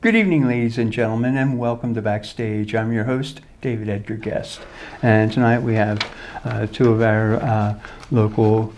Good evening, ladies and gentlemen, and welcome to Backstage. I'm your host, David Edgar Guest. And tonight we have uh, two of our uh, local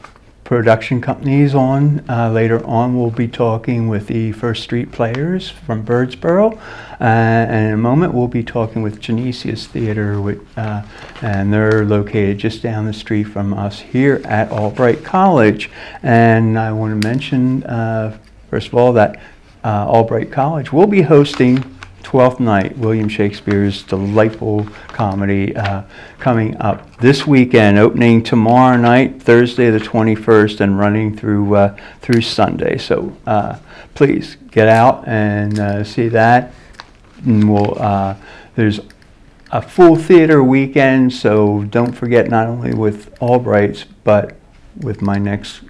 production companies on. Uh, later on, we'll be talking with the First Street Players from Birdsboro. Uh, and in a moment, we'll be talking with Genesius Theater, uh, and they're located just down the street from us here at Albright College. And I want to mention, uh, first of all, that uh, Albright College will be hosting Twelfth Night, William Shakespeare's delightful comedy, uh, coming up this weekend, opening tomorrow night, Thursday the 21st, and running through uh, through Sunday. So uh, please get out and uh, see that. And we'll, uh, there's a full theater weekend, so don't forget not only with Albrights, but with my next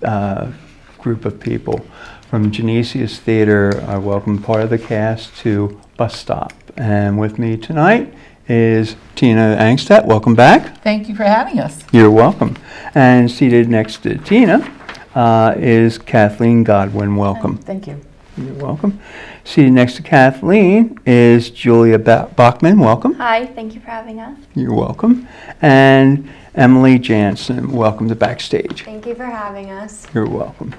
group of people from Genesius Theater. I welcome part of the cast to Bus Stop. And with me tonight is Tina Angstedt. Welcome back. Thank you for having us. You're welcome. And seated next to Tina uh, is Kathleen Godwin. Welcome. Thank you. You're welcome. Seated next to Kathleen is Julia ba- Bachman. Welcome. Hi, thank you for having us. You're welcome. And Emily Jansen. Welcome to Backstage. Thank you for having us. You're welcome.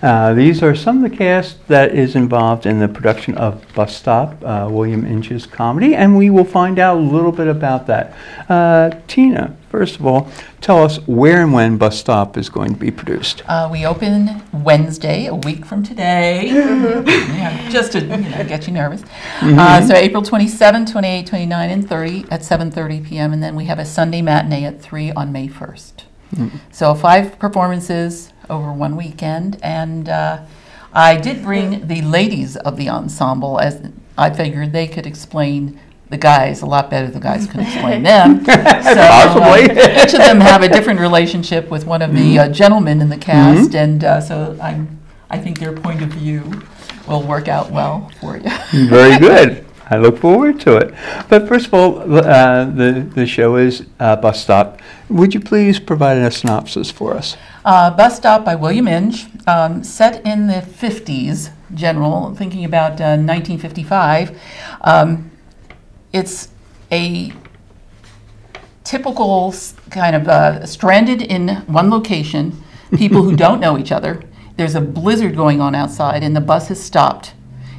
Uh, these are some of the cast that is involved in the production of Bus Stop, uh, William Inge's comedy, and we will find out a little bit about that. Uh, Tina, first of all, tell us where and when Bus Stop is going to be produced. Uh, we open Wednesday, a week from today, yeah, just to you know, get you nervous. Uh, so April 27, 28, 29, and 30 at 7.30 p.m., and then we have a Sunday matinee at 3 on May 1st. So five performances over one weekend, and uh, I did bring the ladies of the ensemble as I figured they could explain the guys a lot better than the guys can explain them. So, uh, Possibly. each of them have a different relationship with one of the uh, gentlemen in the cast, and uh, so I'm, I think their point of view will work out well for you. Very good. I look forward to it. But first of all, uh, the, the show is uh, Bus Stop. Would you please provide a synopsis for us? Uh, Bus Stop by William Inge, um, set in the 50s, general, thinking about uh, 1955. Um, it's a typical kind of uh, stranded in one location, people who don't know each other. There's a blizzard going on outside, and the bus has stopped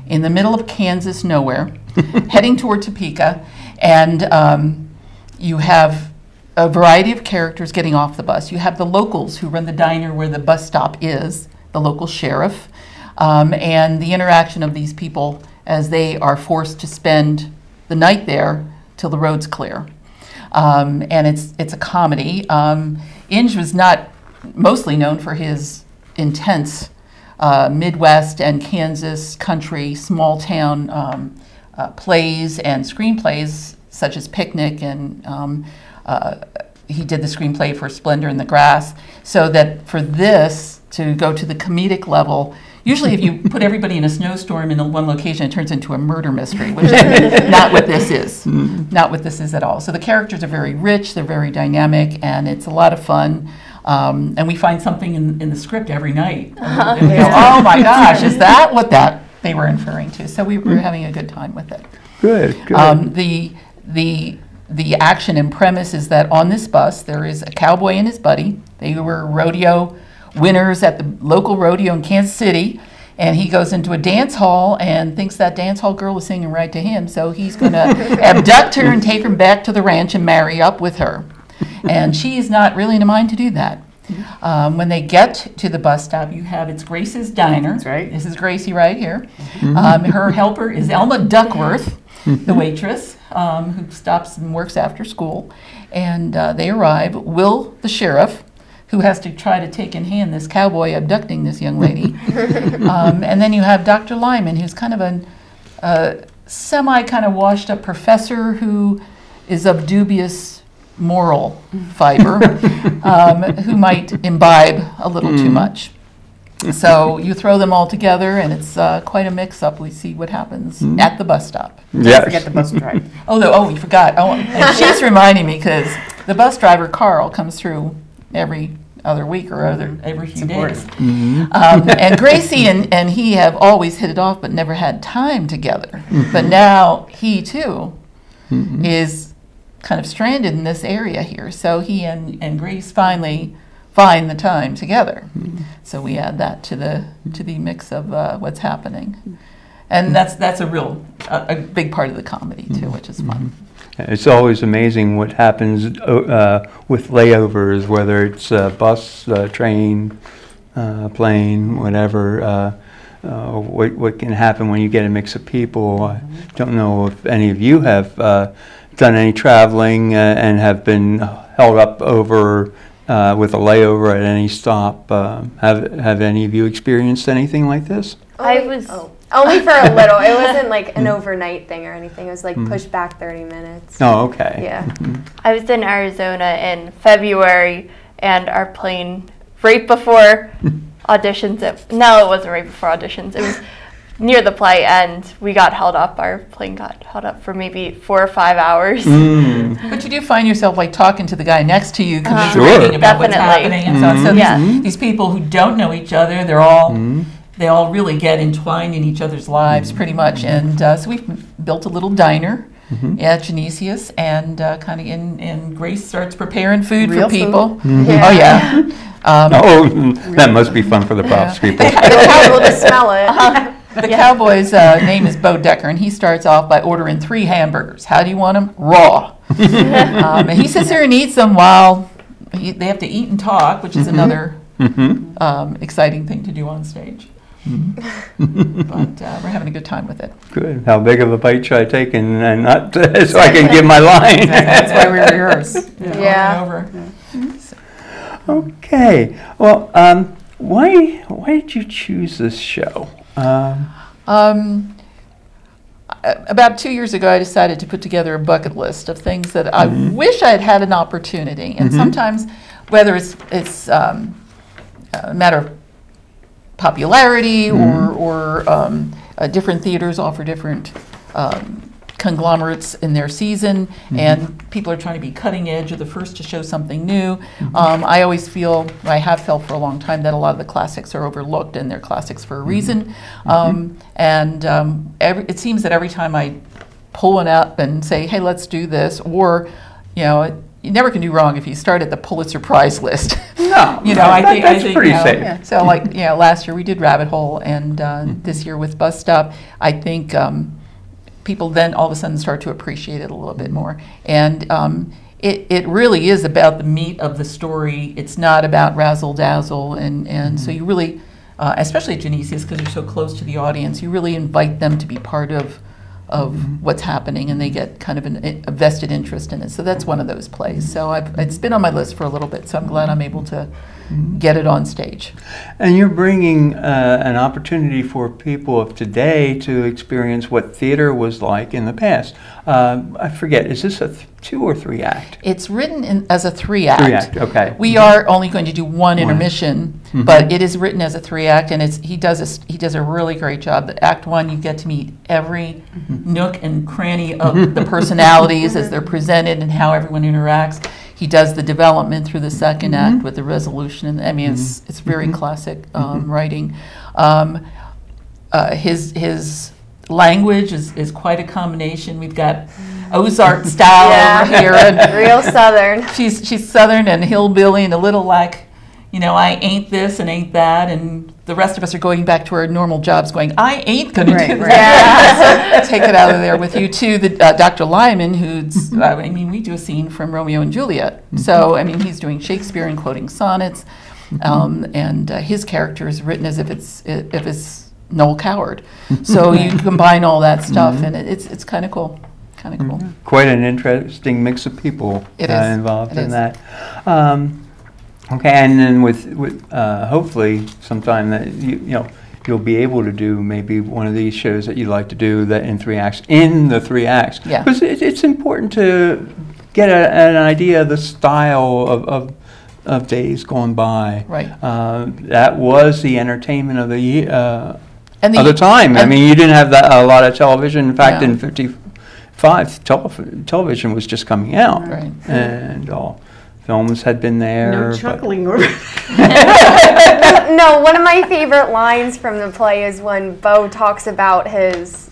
in the middle of Kansas nowhere, heading toward Topeka, and um, you have a variety of characters getting off the bus. You have the locals who run the diner where the bus stop is, the local sheriff, um, and the interaction of these people as they are forced to spend the night there till the road's clear. Um, and it's it's a comedy. Um, Inge was not mostly known for his intense uh, Midwest and Kansas country, small town um, uh, plays and screenplays such as Picnic, and um, uh, he did the screenplay for Splendor in the Grass. So that for this to go to the comedic level, usually if you put everybody in a snowstorm in one location, it turns into a murder mystery, which is not what this is. Not what this is at all. So the characters are very rich, they're very dynamic, and it's a lot of fun. Um, and we find something in, in the script every night. And we go, oh my gosh, is that what that they were inferring to? So we were having a good time with it. Good, good. Um, the the the action and premise is that on this bus there is a cowboy and his buddy. They were rodeo winners at the local rodeo in Kansas City. And he goes into a dance hall and thinks that dance hall girl is singing right to him. So he's going to abduct her and take her back to the ranch and marry up with her. And she's not really in a mind to do that. Um, when they get to the bus stop, you have it's Grace's Diner. That's right. This is Gracie right here. Um, her helper is Elma Duckworth, the waitress, um, who stops and works after school. And uh, they arrive. Will, the sheriff, who has to try to take in hand this cowboy abducting this young lady. um, and then you have Dr. Lyman, who's kind of a uh, semi kind of washed up professor who is of dubious moral fiber um, who might imbibe a little too much. So you throw them all together, and it's uh, quite a mix-up. We see what happens at the bus stop. Yes. Forget the bus driver. Oh, the, oh, you forgot. Oh, and she's reminding me because the bus driver Carl comes through every other week or other mm-hmm. every few days. Mm-hmm. Um, and Gracie and, and he have always hit it off, but never had time together. Mm-hmm. But now he too is kind of stranded in this area here. So he and, and Grace finally find the time together. So we add that to the to the mix of uh, what's happening. And that's that's a real a, a big part of the comedy too, which is fun. It's always amazing what happens uh, with layovers, whether it's a bus, uh, train, uh, plane, whatever. Uh, uh, what, what can happen when you get a mix of people? I don't know if any of you have uh, done any traveling uh, and have been held up over uh, with a layover at any stop. Uh, have Have any of you experienced anything like this? I was oh. Only for a little. It wasn't like an overnight thing or anything. It was like pushed back 30 minutes. Oh, okay. Yeah. I was in Arizona in February, and our plane right before auditions. It, no, it wasn't right before auditions. It was near the play and we got held up. Our plane got held up for maybe four or five hours. Mm. But you do find yourself like talking to the guy next to you, Uh-huh. commiserating Sure. about what's Definitely. happening and so on. So Yeah. these, these people who don't know each other, they're all Mm-hmm. They all really get entwined in each other's lives pretty much. And uh, so we've built a little diner Mm-hmm. at Genesius, and uh, kind of in and Grace starts preparing food Real for people. Yeah. Oh yeah. Um, Oh, mm, that must be fun for the props Yeah. people. You'll be able to smell it. The cowboy's uh, name is Bo Decker, and he starts off by ordering three hamburgers. How do you want them? Raw. um, and he sits there and eats them while he, they have to eat and talk, which is another hmm um, exciting thing to do on stage. but uh, we're having a good time with it. Good. How big of a bite should I take and, and not so I can give my line? That's why we rehearse. you know, over Yeah. and over. Okay. Well, um, why why did you choose this show? Um, Um, a- about two years ago, I decided to put together a bucket list of things that I wish I had had an opportunity. And sometimes, whether it's it's um, a matter of popularity or or um, uh, different theaters offer different. Um, conglomerates in their season and people are trying to be cutting edge or the first to show something new. Um, i always feel i have felt for a long time that a lot of the classics are overlooked and they're classics for a reason. Um, and um, every, it seems that every time i pull one up and say hey let's do this or you know you never can do wrong if you start at the Pulitzer Prize list. No, you know, I that- think I that's think, pretty you know, safe. Mm-hmm. So, like, you know, last year we did Rabbit Hole, and uh, this year with Bus Stop, I think um, people then all of a sudden start to appreciate it a little bit more. And um, it, it really is about the meat of the story. It's not about razzle dazzle, and and Mm-hmm. so you really, uh, especially at Genesius, because you're so close to the audience, you really invite them to be part of of Mm-hmm. what's happening, and they get kind of an, a vested interest in it. So that's one of those plays. So I've, it's been on my list for a little bit. So I'm glad I'm able to Mm-hmm. get it on stage. And you're bringing uh, an opportunity for people of today to experience what theater was like in the past. Uh, I forget, is this a th- two or three act? It's written in, as a three act. Three act, okay. We are only going to do one One. intermission, Mhm. but it is written as a three act, and it's he does a, he does a really great job. The act one, you get to meet every Mm-hmm. nook and cranny of the personalities as they're presented and how everyone interacts. He does the development through the 2nd Mm-hmm. act with the resolution, and I mean it's it's very classic um, writing. Um, uh, his his language is, is quite a combination. We've got Ozark style over here, and Real southern. she's she's southern and hillbilly and a little like you know i ain't this and ain't that. And the rest of us are going back to our normal jobs going i ain't gonna Right, do right. that. So take it out of there with you too. The uh, dr lyman who's uh, i mean we do a scene from romeo and juliet. So i mean he's doing shakespeare and quoting sonnets. Um, and uh, his character is written as if it's if it's noel coward so you combine all that stuff and it, it's it's kind of cool kind of cool Quite an interesting mix of people It uh, involved It in is. that. Um, okay, and then with, with uh, hopefully sometime that you, you know you'll be able to do maybe one of these shows that you'd like to do that in three acts in the three acts. Yeah. Because it, it's important to get a, an idea of the style of, of, of days gone by. Right. Uh, that was the entertainment of the ye- uh, And of the time. I mean, you didn't have that, a lot of television. In fact, Yeah. in '55, tele- television was just coming out, Right. and all films had been there. No chuckling over. no, one of my favorite lines from the play is when Bo talks about his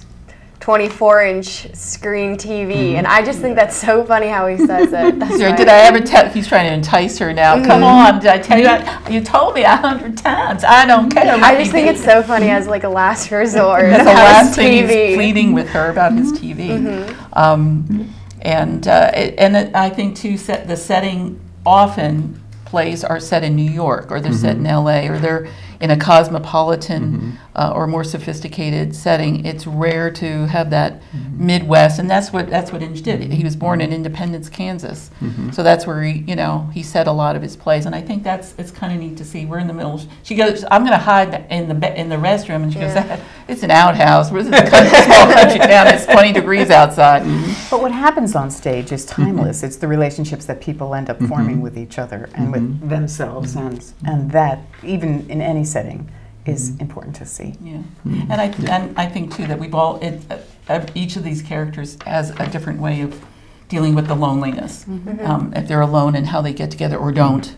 24 inch screen TV. And I just think that's so funny how he says it. Sir, did I ever tell? He's trying to entice her now. Come on, did I tell you? You told me a hundred times. I don't care. I just think it's so funny as like a last resort. That's the last thing TV. he's pleading with her about his TV. Um, and uh, it, and it, I think too, set, the setting often plays are set in New York or they're set in L.A. or they're in a cosmopolitan uh, or more sophisticated setting. It's rare to have that mm-hmm. Midwest, and that's what that's what Inge did. He was born in mm-hmm. Independence, Kansas, mm-hmm. so that's where he you know he set a lot of his plays, and I think that's it's kind of neat to see. We're in the middle. She goes, "I'm going to hide in the be- in the restroom," and she Yeah. goes, "It's an outhouse. We're this country, small country town. It's 20 degrees outside." But what happens on stage is timeless. It's the relationships that people end up forming with each other and with themselves, and and that even in any setting is important to see. Yeah, and I and I think too that we've all it, uh, each of these characters has a different way of dealing with the loneliness. Um, if they're alone and how they get together or don't,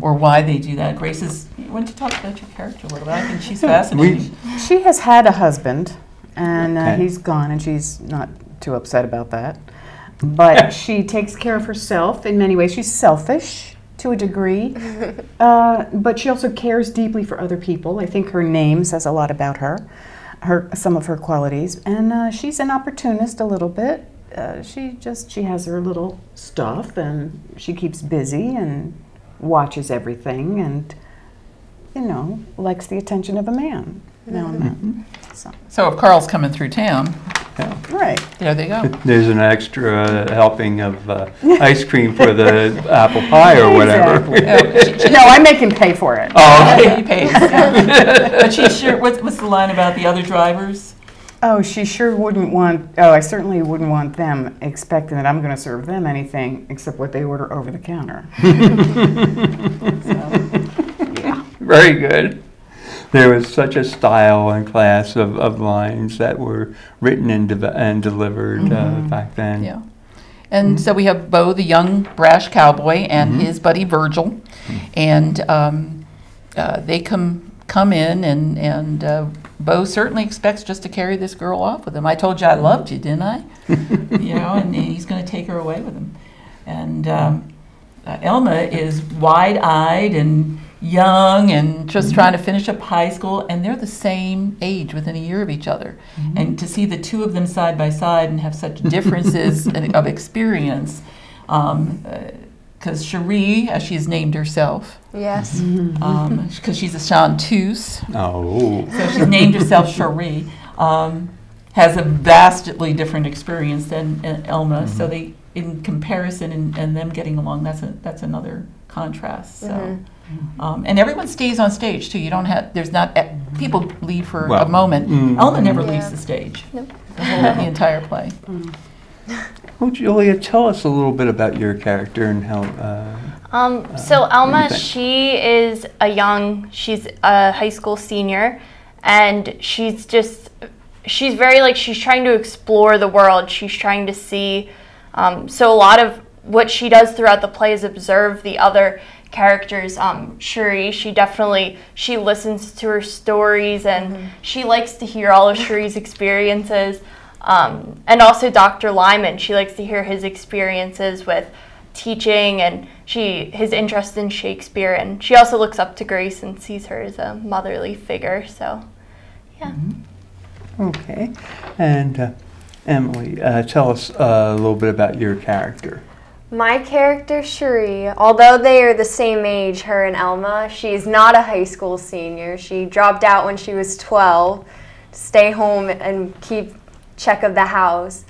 or why they do that. Grace is. Why don't you talk about your character a little bit? I think she's fascinating. She has had a husband, and uh, Okay. he's gone, and she's not too upset about that. But she takes care of herself in many ways. She's selfish to a degree, uh, but she also cares deeply for other people. I think her name says a lot about her, her some of her qualities, and uh, she's an opportunist a little bit. Uh, she just she has her little stuff, and she keeps busy and watches everything, and you know likes the attention of a man now and then. So, So if Carl's coming through town, Yeah. right. there they go. There's an extra helping of uh, ice cream for the apple pie or whatever. Exactly. Oh, she- she- No, I make him pay for it. Oh, okay. he pays. yeah. but she sure. What's, what's the line about the other drivers? Oh, she sure wouldn't want, oh, I certainly wouldn't want them expecting that I'm going to serve them anything except what they order over the counter. yeah. Very good. There was such a style and class of, of lines that were written and, deve- and delivered uh, back then. Yeah. And so we have Bo, the young brash cowboy, and his buddy Virgil, and um, uh, they come come in, and and uh, Bo certainly expects just to carry this girl off with him. I told you I loved you, didn't I? you know, and he's going to take her away with him. And um, uh, Elma is wide-eyed and young and just mm-hmm. trying to finish up high school, and they're the same age within a year of each other. Mm-hmm. And to see the two of them side by side and have such differences of experience, um, uh, because Cherie, as she's named herself, Yes. Mm-hmm. Um, because she's a chanteuse, Oh, so she's named herself Cherie, um, has a vastly different experience than uh, Elma. So they, in comparison, and, and them getting along, that's a, that's another contrast. So, um, and everyone stays on stage too. You don't have there's not eh, people leave for Well, a moment. mm. Elma never Yeah. leaves the stage. Nope. The whole the entire play. well, Julia, tell us a little bit about your character and how. Uh, Um, so what do Elma, she is a young, she's a high school senior, and she's just, she's very like, she's trying to explore the world. She's trying to see, um, so a lot of what she does throughout the play is observe the other characters. Um, Cherie, she definitely, she listens to her stories and she likes to hear all of Cherie's experiences. Um, and also Dr. Lyman, she likes to hear his experiences with teaching and she his interest in Shakespeare and she also looks up to Grace and sees her as a motherly figure. So, yeah. okay. And uh, Emily, uh, tell us uh, a little bit about your character. My character, Cherie, although they are the same age, her and Elma, she's not a high school senior. She dropped out when she was 12 to stay home and keep check of the house.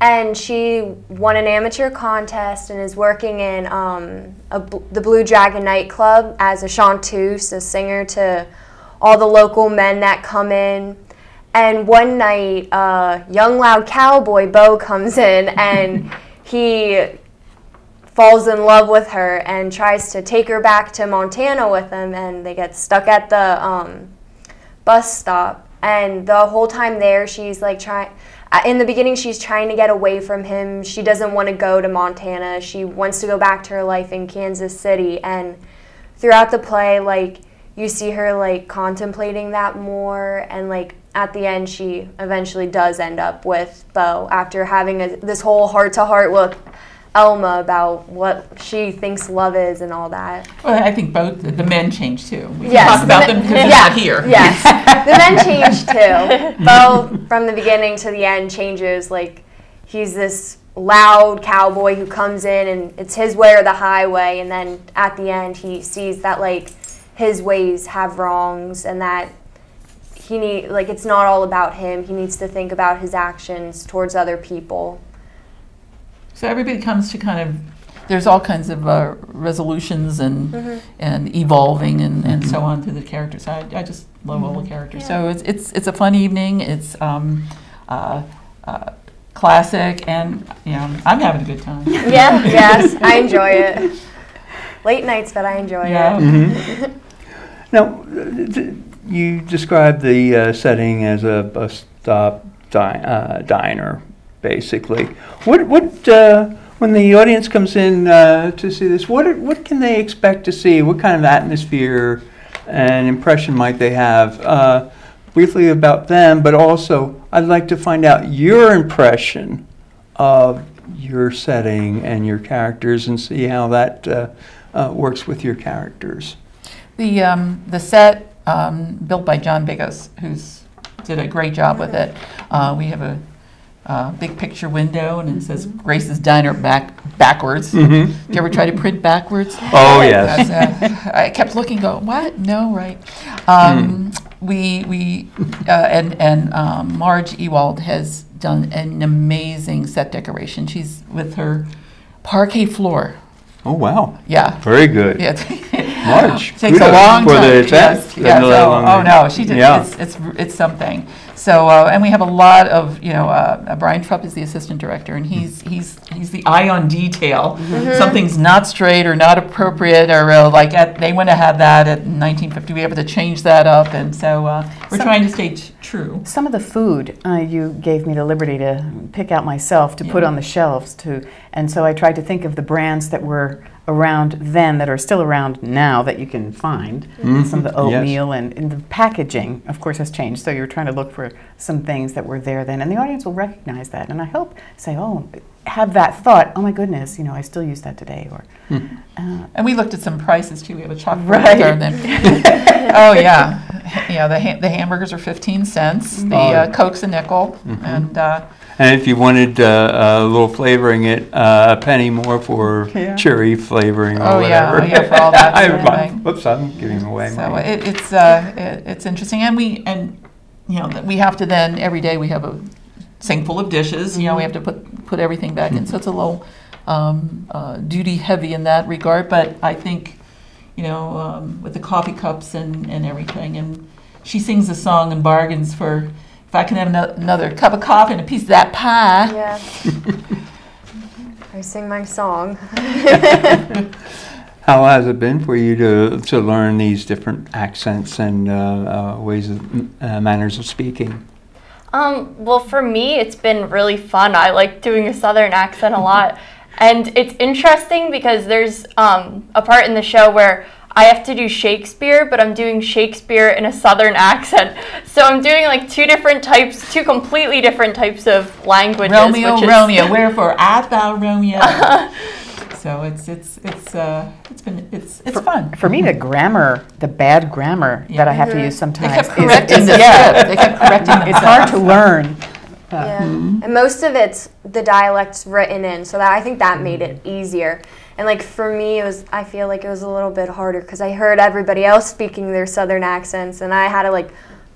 And she won an amateur contest and is working in um, the Blue Dragon nightclub as a chanteuse, a singer to all the local men that come in. And one night, uh, young loud cowboy Bo comes in and he falls in love with her and tries to take her back to Montana with him, and they get stuck at the um, bus stop. And the whole time there, she's like trying. In the beginning, she's trying to get away from him. She doesn't want to go to Montana. She wants to go back to her life in Kansas City. And throughout the play, like you see her like contemplating that more, and like at the end, she eventually does end up with Bo after having a, this whole heart to heart with Elma about what she thinks love is and all that. Well, I think both the, men change too. We can Yes, talk the about men- them because they're yeah, not here. Yes, the men change too. Bo, from the beginning to the end, changes. Like he's this loud cowboy who comes in and it's his way or the highway, and then at the end he sees that like his ways have wrongs and that he need like it's not all about him. He needs to think about his actions towards other people. So everybody comes to kind of, there's all kinds of uh, resolutions and Mm-hmm. and evolving and, and so on through the characters. I, I just love all the characters. So it's, it's it's a fun evening. It's um, uh, uh, classic, and you know I'm having a good time. Yeah, yes, I enjoy it. Late nights, but I enjoy Yeah. it. Mhm. Now, uh, th- you described the uh, setting as a bus stop di- uh, diner, basically. What, what, uh, when the audience comes in uh, to see this, what, what can they expect to see? What kind of atmosphere and impression might they have? Uh, briefly about them, but also I'd like to find out your impression of your setting and your characters and see how that uh, uh, works with your characters. The um, the set um, built by John Bigos, who's did a great job with it. Uh, we have a uh, big picture window, and it says Grace's Diner back backwards. Mhm. Did you ever try to print backwards? Oh, yes. Uh, I kept looking, go, what? No, right. Um, We, we, uh, and, and um, Marge Ewald has done an amazing set decoration. She's with her parquet floor. Oh, wow. Yeah. Very good. Yeah. Marge, Takes a long for time. the Yes, yes. Oh, oh, no, she did, Yeah. it's, it's, it's something. So, uh, and we have a lot of, you know, uh, Brian Trupp is the assistant director, and he's, he's, he's the eye on detail. Something's not straight or not appropriate, or uh, like, at, they went to have that at 1950, we have to change that up, and so, uh, we're Some- trying to stay t- true. Some of the food uh, you gave me the liberty to pick out myself to put on the shelves to, and so I tried to think of the brands that were around then that are still around now that you can find. Mhm. Some of the Yes. oatmeal and, and the packaging, of course, has changed. So you're trying to look for some things that were there then, and the audience will recognize that. And I hope say, oh, have that thought. Oh my goodness, you know, I still use that today. Or uh, And we looked at some prices too. We have a chalkboard Right. there. Then. oh yeah, yeah. The ha- the hamburgers are fifteen cents. The Oh. uh, coke's a nickel, Mhm. and uh, And if you wanted uh, a little flavoring it, uh, a penny more for Yeah. cherry flavoring or Oh, yeah, whatever. yeah, for all that I- sort of thing. Whoops, I'm giving away so it, it's uh, it, it's interesting. And we and you know we have to then every day we have a sink full of dishes. You know we have to put put everything back in. So it's a little um, uh, duty heavy in that regard. But I think you know um, with the coffee cups and and everything and she sings a song and bargains for. If I can have ano- another cup of coffee and a piece of that pie, Yeah. I sing my song. How has it been for you to, to learn these different accents and uh, uh, ways of uh, manners of speaking? Um, well, for me, it's been really fun. I like doing a southern accent a lot. And it's interesting because there's um, a part in the show where I have to do Shakespeare, but I'm doing Shakespeare in a southern accent. So I'm doing like two different types, two completely different types of languages. Romeo, which is- Romeo, wherefore art thou Romeo? so it's it's it's uh it's been it's it's fun. for me, the mm-hmm. grammar, the bad grammar that I have to use mm-hmm. They sometimes kept is- correcting is- the yeah. They kept correcting it's hard to themselves. learn. Yeah. Mm-hmm. And most of it's the dialects written in, so that I think that made it easier. And like for me, it was I feel like it was a little bit harder because I heard everybody else speaking their southern accents, and I had to like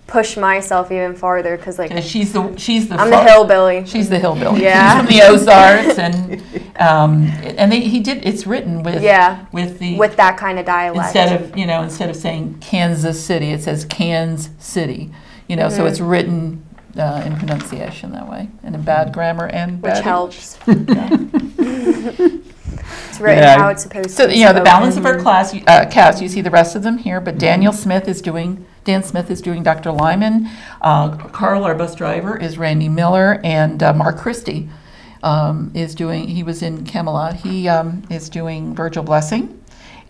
push myself even farther because like Yeah, she's the she's the I'm the hillbilly. She's the hillbilly. Yeah. She's from the Ozarks, and um, and they, he did. It's written with Yeah. with the with that kind of dialect. instead of you know instead of saying Kansas City, it says Kansas City. You know, so it's written uh, in pronunciation that way, and in bad grammar and which bad helps. It's written Yeah, how it's supposed So, to. be you know, the spoken. balance of our class, uh, cast, you see the rest of them here, but Daniel Smith is doing, Dan Smith is doing Dr. Lyman. Uh, Carl, our bus driver, is Randy Miller, and uh, Mark Christie um, is doing, he was in Camelot. He um, is doing Virgil Blessing.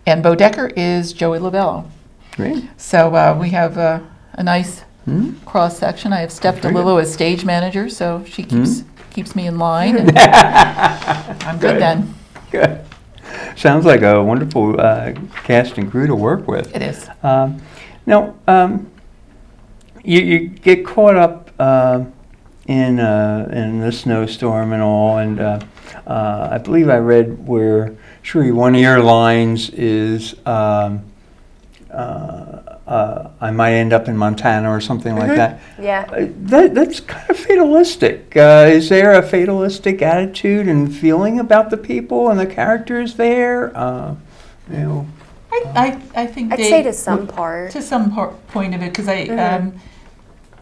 And Bo Decker is Joey Labello. Great. So uh, we have uh, a nice Hmm? cross section. I have Steph Very good. DeLillo as stage manager, so she keeps keeps me in line. And I'm good, Good. then. Good. Sounds like a wonderful uh, cast and crew to work with. It is. Um, Now, um, you, you get caught up uh, in, uh, in the snowstorm and all, and uh, uh, I believe I read where, Cherie, one of your lines is, um, uh, I might end up in Montana or something like that. Yeah. Uh, That, that's kind of fatalistic. Uh, is there a fatalistic attitude and feeling about the people and the characters there? Uh, you know, I, I, I think I'd they, say to some part. to some por- point of it because I Mhm. um,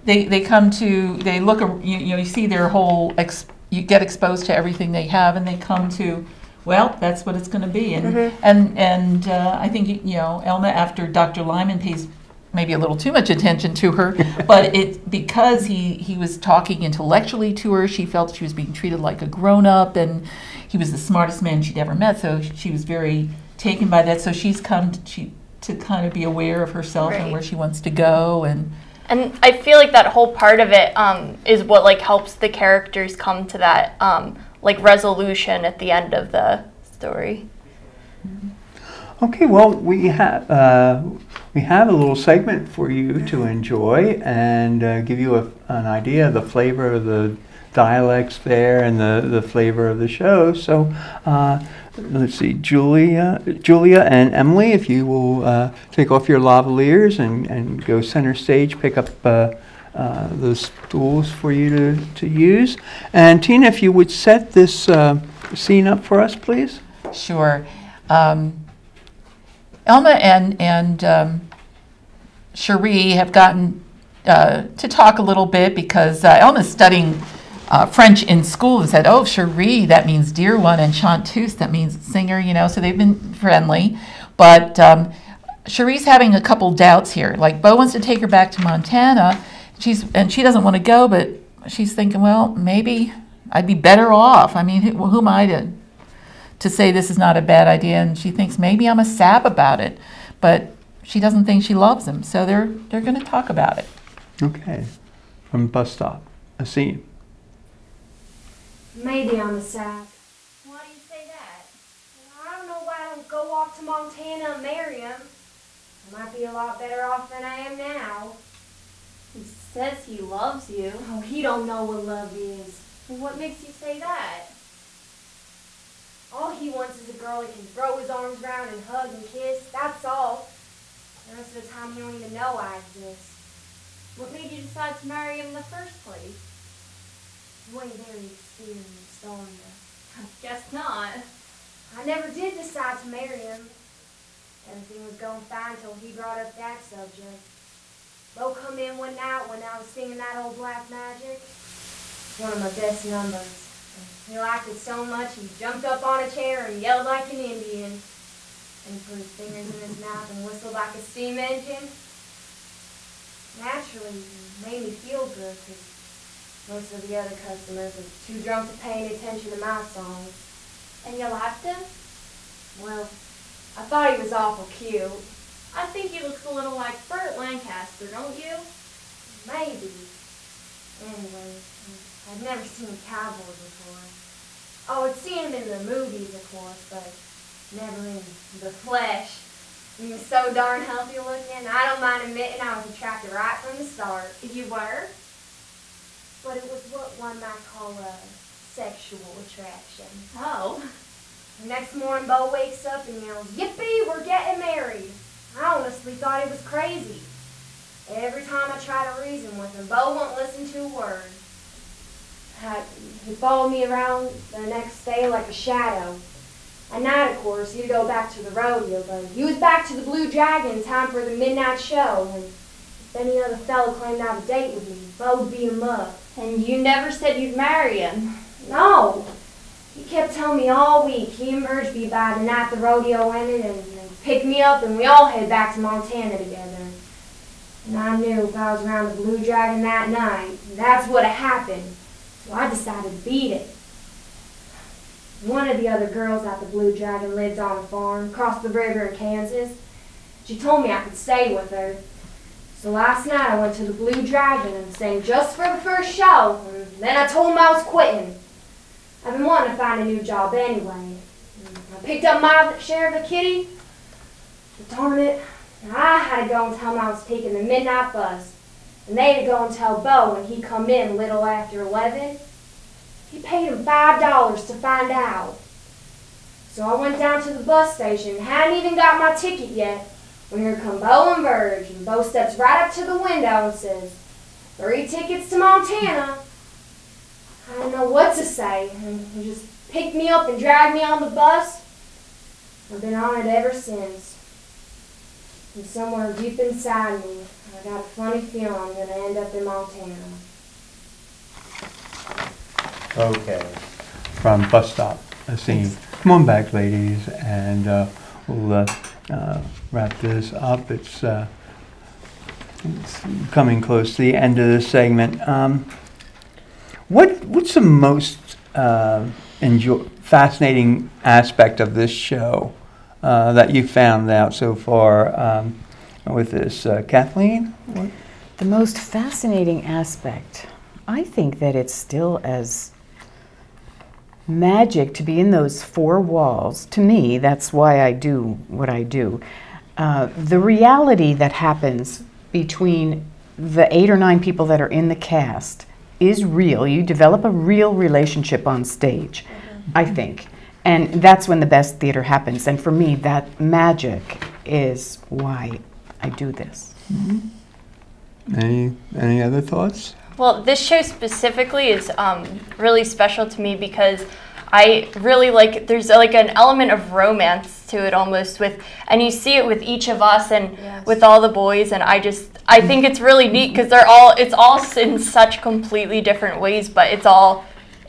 they they come to they look you, you know you see their whole ex, you get exposed to everything they have and they come to well that's what it's going to be and Mhm. and and uh, I think you know Elma after Dr. Lyman pays maybe a little too much attention to her but it because he he was talking intellectually to her she felt she was being treated like a grown up and he was the smartest man she'd ever met so she was very taken by that so she's come to, she, to kind of be aware of herself and where she wants to go and And I feel like that whole part of it um, is what like helps the characters come to that um, like resolution at the end of the story. Okay, well, we have uh, we have a little segment for you to enjoy and uh, give you a, an idea of the flavor of the dialects there and the, the flavor of the show. So, uh, let's see, Julia, Julia and Emily, if you will uh, take off your lavaliers and, and go center stage, pick up. Uh, the stools for you to, to use. And Tina, if you would set this uh, scene up for us, please. Sure. Um, Elma and and um, Cherie have gotten uh, to talk a little bit because uh, Elma's studying uh, French in school and said, "Oh, Cherie, that means dear one, and chanteuse, that means singer." You know, so they've been friendly, but. Um, Cherie's having a couple doubts here. Like Bo wants to take her back to Montana, she's and she doesn't want to go, but she's thinking, well, maybe I'd be better off. I mean, who, who am I to to say this is not a bad idea? And she thinks maybe I'm a sap about it, but she doesn't think she loves him. So they're they're going to talk about it. Okay, from bus stop, a scene. Maybe I'm a sap. Why do you say that? I don't know why I don't go off to Montana and marry him. I might be a lot better off than I am now. Says he loves you. Oh, he don't know what love is. What makes you say that? All he wants is a girl he can throw his arms around and hug and kiss. That's all. The rest of the time he don't even know I exist. What made you decide to marry him in the first place? You ain't very experienced, are you? I guess not. I never did decide to marry him. Everything was going fine until he brought up that subject. Bo come in one night when I was singing that old black magic. One of my best numbers. He liked it so much he jumped up on a chair and yelled like an Indian. And put his fingers in his mouth and whistled like a steam engine. Naturally, it made me feel good because most of the other customers were too drunk to pay any attention to my songs. And you liked him? Well, I thought he was awful cute. I think he looks a little like Burt Lancaster, don't you? Maybe. Anyway, I've never seen a cowboy before. Oh, I'd seen him in the movies, of course, but never in the flesh. He was so darn healthy looking, and I don't mind admitting I was attracted right from the start. You were? But it was what one might call a sexual attraction. Oh. The next morning, Bo wakes up and yells, Yippee, we're getting married. I honestly thought he was crazy. Every time I try to reason with him, Bo won't listen to a word. I- He followed me around the next day like a shadow. At night, of course, he'd go back to the rodeo, but he was back to the Blue Dragon in time for the midnight show. And if any other fellow claimed to have a date with me, Bo would beat him up. And you never said you'd marry him. No. He kept telling me all week he and Virge be by the night the rodeo ended and, and pick me up and we all head back to Montana together. And I knew if I was around the Blue Dragon that night, that's what happened. So I decided to beat it. One of the other girls at the Blue Dragon lives on a farm across the river in Kansas. She told me I could stay with her. So last night I went to the Blue Dragon and sang just for the first show, and then I told him I was quitting. I've been wanting to find a new job anyway. I picked up my share of the kitty. Darn it, I had to go and tell him I was taking the midnight bus. And they had to go and tell Bo when he come in little after 11. He paid him $5 to find out. So I went down to the bus station, hadn't even got my ticket yet, when here come Bo and Virge, and Bo steps right up to the window and says, three tickets to Montana. I don't know what to say, and he just picked me up and dragged me on the bus. I've been on it ever since. And somewhere deep inside me, I got a funny feeling I'm going to end up in Montana. Okay. From bus stop, a scene. Come on back, ladies, and uh, we'll uh, uh, wrap this up. It's, uh, it's coming close to the end of this segment. Um, what what's the most uh, enjoy, fascinating aspect of this show uh, that you found out so far um, with this, uh, Kathleen? What? The most fascinating aspect, I think that it's still as magic to be in those four walls. To me, that's why I do what I do. Uh, the reality that happens between the eight or nine people that are in the cast is real. You develop a real relationship on stage, I think. And that's when the best theater happens. And for me, that magic is why I do this. Any any other thoughts? Well, this show specifically is um, really special to me because I really like. There's like an element of romance to it almost with, and you see it with each of us and Yes. with all the boys. And I just I think it's really neat because they're all it's all in such completely different ways, but it's all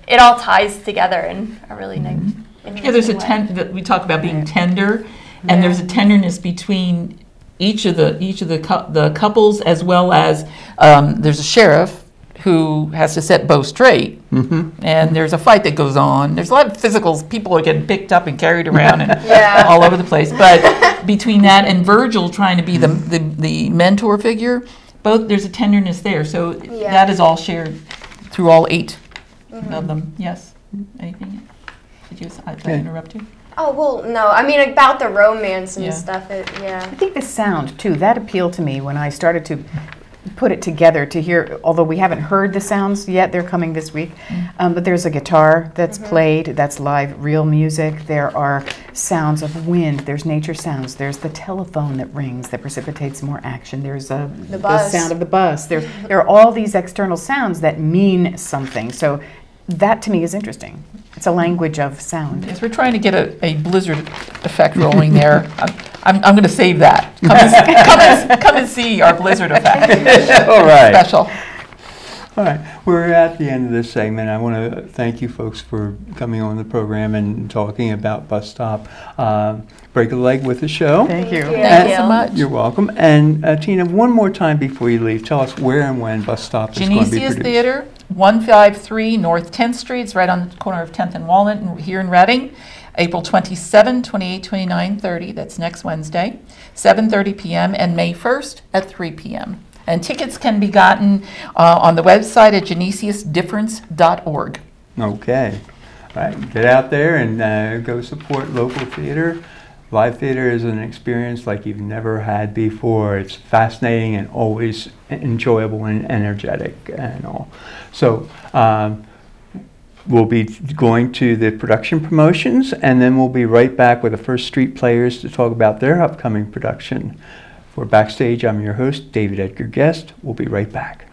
it all ties together in a really nice. Yeah, there's a interesting ten, that we talk about being tender, and there's a tenderness between each of the, each of the cou- the couples, as well as, um, there's a sheriff who has to set Bo straight, and there's a fight that goes on. There's a lot of physicals, people are getting picked up and carried around and Yeah. all over the place. But between that and Virgil trying to be the, the, the mentor figure, both, there's a tenderness there. So Yeah. Mm-hmm. that is all shared through all 8 of them. Yes? Anything? Did you, I- did I interrupt you? Oh well, no. I mean about the romance and Yeah. stuff. It, yeah. I think the sound too, that appealed to me when I started to put it together to hear, although we haven't heard the sounds yet, they're coming this week. Um, but there's a guitar that's played, that's live, real music. There are sounds of wind, there's nature sounds, there's the telephone that rings that precipitates more action, there's a, The bus. sound of the bus. There's, there are all these external sounds that mean something. So that to me is interesting. It's a language of sound. Yes, we're trying to get a, a blizzard effect rolling there. I'm, I'm, I'm going to save that. Come and, come, and, come and see our blizzard effect All right. special. All right, we're at the end of this segment. I want to thank you folks for coming on the program and talking about Bus Stop. Um, break a leg with the show. Thank you. Thank you. Thank so you. much. You're welcome. And uh, Tina, one more time before you leave, tell us where and when Bus Stop is going to be Genesius produced. Theater, 153 North 10th Street. It's right on the corner of 10th and Walnut here in Reading. April 27, 28, 29, 30. That's next Wednesday. 7:30 p.m. and May 1st at 3 p.m. And tickets can be gotten uh, on the website at genesiusdifference.org. Okay. All right, get out there and uh, go support local theater. Live theater is an experience like you've never had before. It's fascinating and always enjoyable and energetic and all. So, um, we'll be going to the production promotions and then we'll be right back with the First Street Players to talk about their upcoming production. For Backstage, I'm your host, David Edgar Guest. We'll be right back.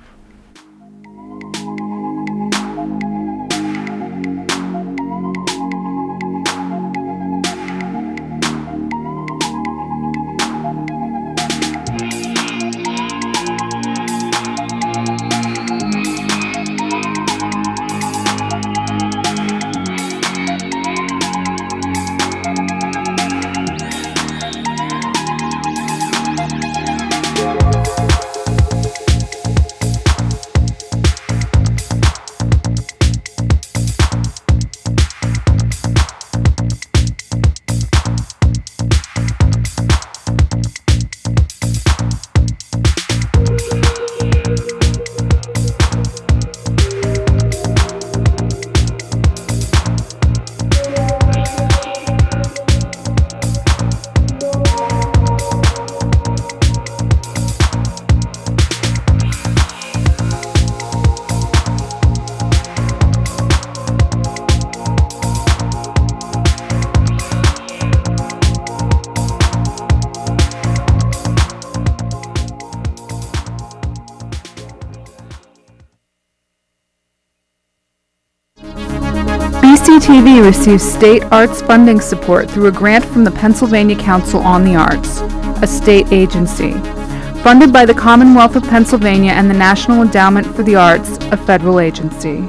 BCTV receives state arts funding support through a grant from the Pennsylvania Council on the Arts, a state agency. Funded by the Commonwealth of Pennsylvania and the National Endowment for the Arts, a federal agency.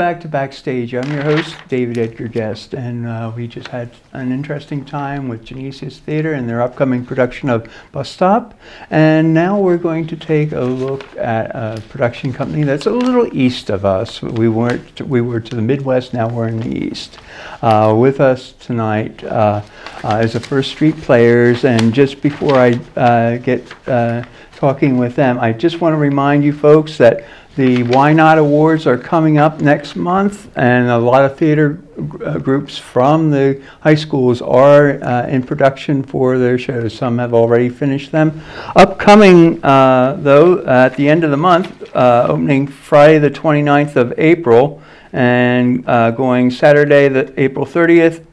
Back to Backstage. I'm your host, David Edgar Guest, and uh, we just had an interesting time with Genesius Theater and their upcoming production of Bus Stop. And now we're going to take a look at a production company that's a little east of us. We weren't, we were to the Midwest, now we're in the East. Uh, with us tonight uh, uh, is the First Street Players, and just before I uh, get uh, talking with them, I just want to remind you folks that the Why Not Awards are coming up next month, and a lot of theater uh, groups from the high schools are uh, in production for their shows. Some have already finished them. Upcoming, uh, though, at the end of the month, uh, opening Friday the 29th of April, and uh, going Saturday the April 30th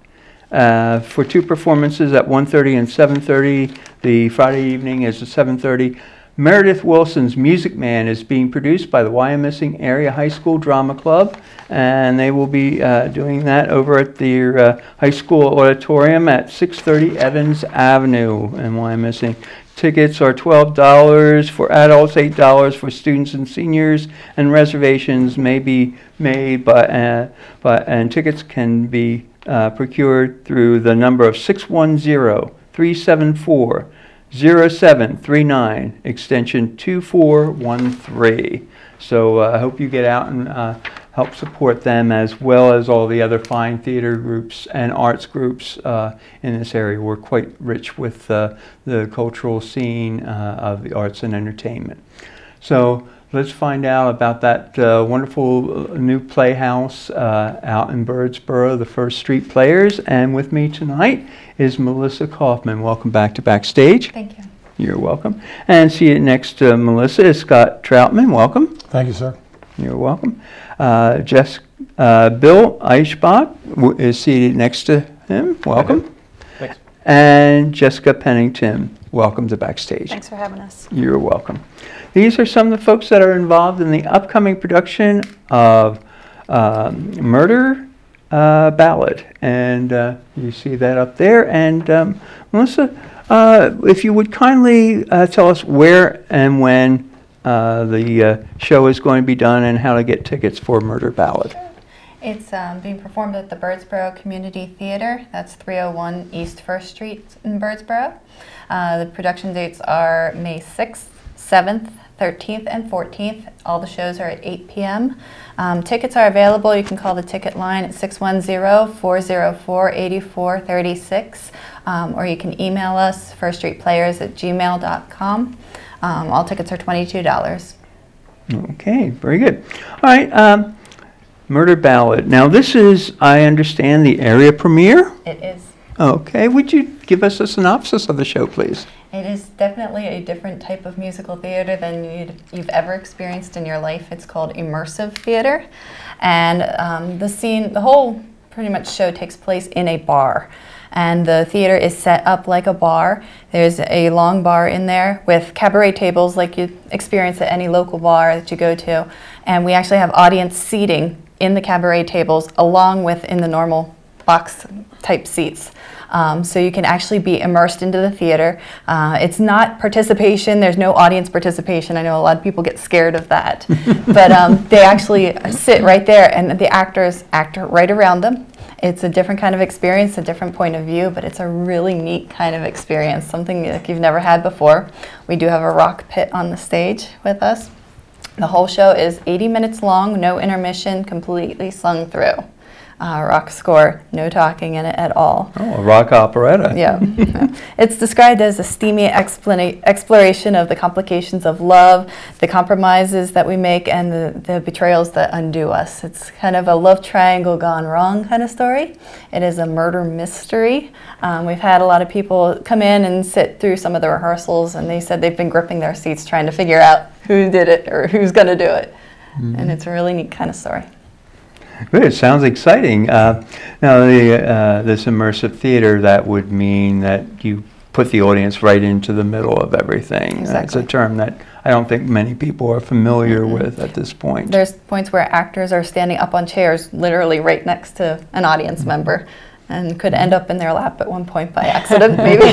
uh, for two performances at 1:30 and 7:30. The Friday evening is at 7:30. Meredith Willson's Music Man is being produced by the Wyomissing Area High School Drama Club, and they will be uh, doing that over at the uh, high school auditorium at 630 Evans Avenue in Wyomissing. Tickets are $12 for adults, $8 for students and seniors, and reservations may be made by, uh, by and tickets can be uh, procured through the number of 610 374 0739, extension 2413. So uh, I hope you get out and uh, help support them as well as all the other fine theater groups and arts groups uh, in this area. We're quite rich with uh, the cultural scene uh, of the arts and entertainment. So let's find out about that uh, wonderful uh, new playhouse uh, out in Birdsboro, the First Street Players. And with me tonight is Melissa Kaufman. Welcome back to Backstage. Thank you. You're welcome. And seated next to Melissa is Scott Troutman. Welcome. Thank you, sir. You're welcome. Uh, Jess, uh, Bill Eichbach w- is seated next to him. Welcome. Thanks. And Jessica Pennington. Welcome to Backstage. Thanks for having us. You're welcome. These are some of the folks that are involved in the upcoming production of um, Murder uh, Ballad. And uh, you see that up there. And um, Melissa, uh, if you would kindly uh, tell us where and when uh, the uh, show is going to be done and how to get tickets for Murder Ballad. It's um, being performed at the Birdsboro Community Theater. That's 301 East First Street in Birdsboro. Uh, the production dates are May 6th, 7th, 13th, and 14th. All the shows are at 8 p.m. Um, tickets are available. You can call the ticket line at 610-404-8436, um, or you can email us firststreetplayers at gmail.com. Um, all tickets are $22. Okay, very good. All right, um, Murder Ballad. Now, this is, I understand, the area premiere. It is Okay, would you give us a synopsis of the show, please? It is definitely a different type of musical theater than you'd, you've ever experienced in your life. It's called immersive theater. And um, the scene, the whole pretty much show takes place in a bar. And the theater is set up like a bar. There's a long bar in there with cabaret tables like you experience at any local bar that you go to. And we actually have audience seating in the cabaret tables along with in the normal box type seats. Um, so you can actually be immersed into the theater. Uh, it's not participation. There's no audience participation. I know a lot of people get scared of that, but um, they actually sit right there, and the actors act right around them. It's a different kind of experience, a different point of view, but it's a really neat kind of experience, something like you've never had before. We do have a rock pit on the stage with us. The whole show is 80 minutes long, no intermission, completely sung through uh, rock score, no talking in it at all. Oh, a rock operetta. Yeah. it's described as a steamy explana- exploration of the complications of love, the compromises that we make, and the, the betrayals that undo us. It's kind of a love triangle gone wrong kind of story. It is a murder mystery. Um, we've had a lot of people come in and sit through some of the rehearsals, and they said they've been gripping their seats trying to figure out who did it or who's going to do it. Mm-hmm. And it's a really neat kind of story. Good. It sounds exciting. Uh, now, the, uh, this immersive theater, that would mean that you put the audience right into the middle of everything. Exactly. That's a term that I don't think many people are familiar mm-hmm. with at this point. There's points where actors are standing up on chairs, literally right next to an audience mm-hmm. member and could end up in their lap at one point by accident, maybe.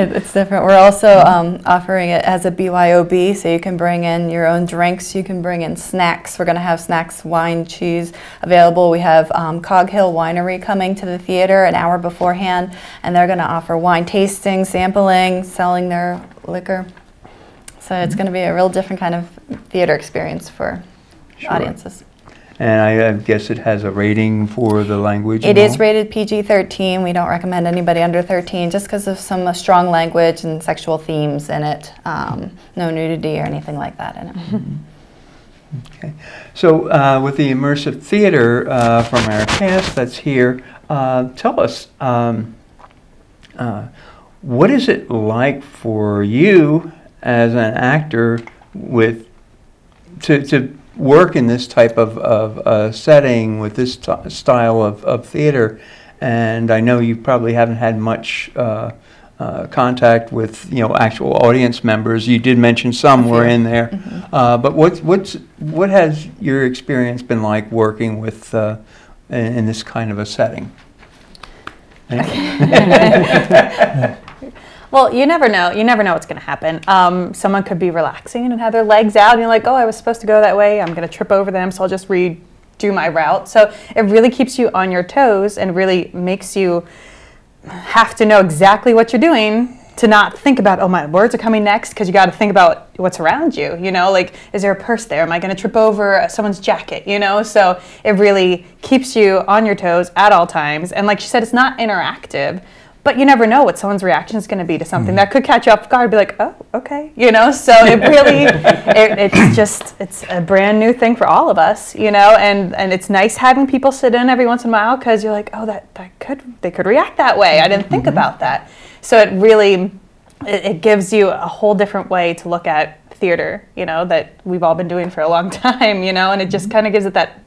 it, it's different. We're also um, offering it as a BYOB, so you can bring in your own drinks, you can bring in snacks. We're going to have snacks, wine, cheese available. We have um, Cog Hill Winery coming to the theater an hour beforehand, and they're going to offer wine tasting, sampling, selling their liquor. So it's going to be a real different kind of theater experience for sure. audiences. And I, I guess it has a rating for the language. It is rated PG-13. We don't recommend anybody under 13 just because of some uh, strong language and sexual themes in it. Um, no nudity or anything like that in it. Mm-hmm. Okay. So uh, with the immersive theater uh, from our cast that's here, uh, tell us, um, uh, what is it like for you as an actor with to, to work in this type of, of uh, setting with this t- style of, of theater. And I know you probably haven't had much uh, uh, contact with you know actual audience members. You did mention some were in there, mm-hmm. Uh, but what's what's what has your experience been like working with uh, in, in this kind of a setting? Well, you never know. You never know what's going to happen. Um, someone could be relaxing and have their legs out, and you're like, oh, I was supposed to go that way. I'm going to trip over them, so I'll just redo my route. So it really keeps you on your toes and really makes you have to know exactly what you're doing to not think about oh my words are coming next because you got to think about what's around you you know like is there a purse there am i going to trip over someone's jacket you know so it really keeps you on your toes at all times and like she said it's not interactive but you never know what someone's reaction is going to be to something mm. that could catch you off guard be like oh okay you know so it really it, it's just it's a brand new thing for all of us you know and and it's nice having people sit in every once in a while because you're like oh that that could they could react that way i didn't think mm-hmm. about that so it really it, it gives you a whole different way to look at theater you know that we've all been doing for a long time you know and it just mm-hmm. kind of gives it that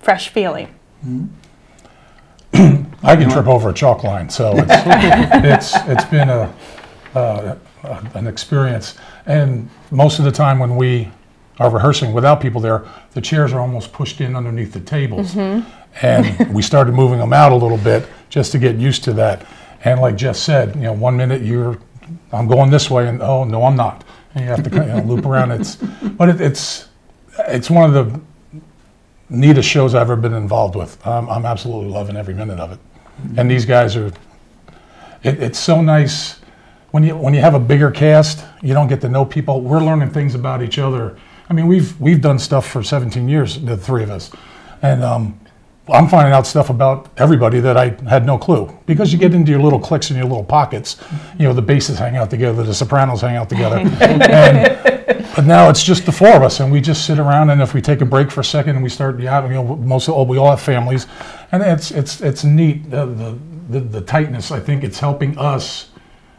fresh feeling mm-hmm. I can trip over a chalk line, so it's it's it's been a, uh, an experience. And most of the time when we are rehearsing without people there, the chairs are almost pushed in underneath the tables, mm-hmm. and we started moving them out a little bit just to get used to that. And like Jess said, you know, one minute you're I'm going this way, and oh no, I'm not. And you have to kind of loop around. It's but it, it's it's one of the neatest shows I've ever been involved with. Um, I'm absolutely loving every minute of it and these guys are. It, it's so nice when you when you have a bigger cast. You don't get to know people. We're learning things about each other. I mean, we've we've done stuff for 17 years, the three of us, and um, I'm finding out stuff about everybody that I had no clue because you get into your little cliques and your little pockets. You know, the basses hang out together, the sopranos hang out together, and but now it's just the four of us, and we just sit around. And if we take a break for a second and we start, yeah, you know, most of, we all have families, and it's it's it's neat the, the the, the tightness. I think it's helping us